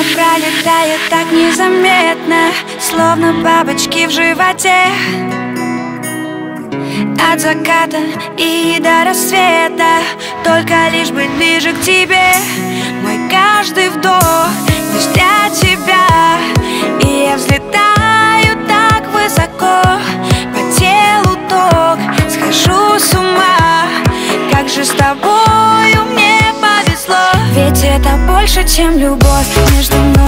Время пролетает так незаметно Словно бабочки в животе. От заката и до рассвета Только лишь быть ближе к тебе. Мой каждый вдох Это больше, чем любовь. Между нами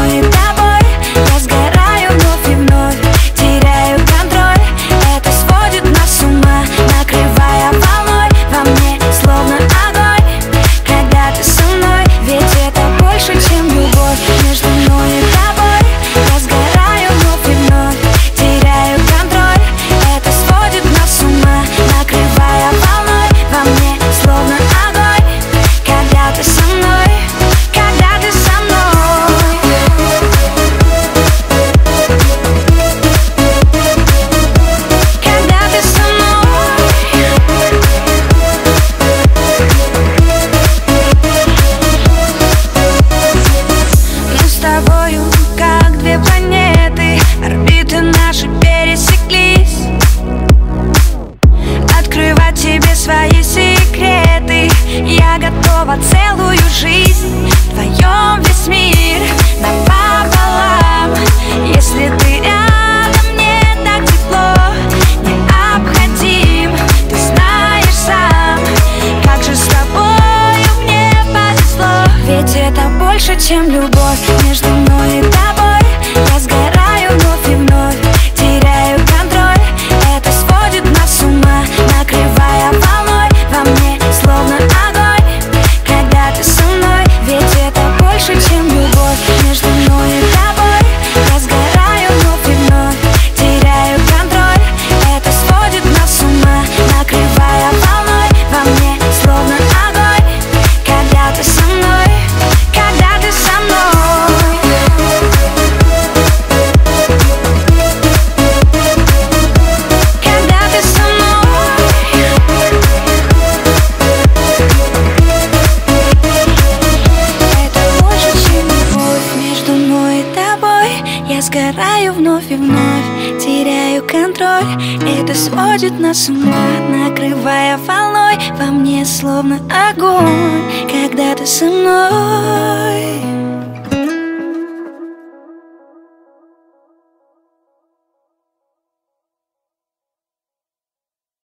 снова целую жизнь. Твоем весь мир напополам. Если ты рядом, мне так тепло Необходим, ты знаешь сам Как же с тобою мне повезло. Ведь это больше, чем любовь. Между мной и тобой Сгораю вновь и вновь, теряю контроль. Это сводит нас с ума, накрывая волной. Во мне словно огонь, как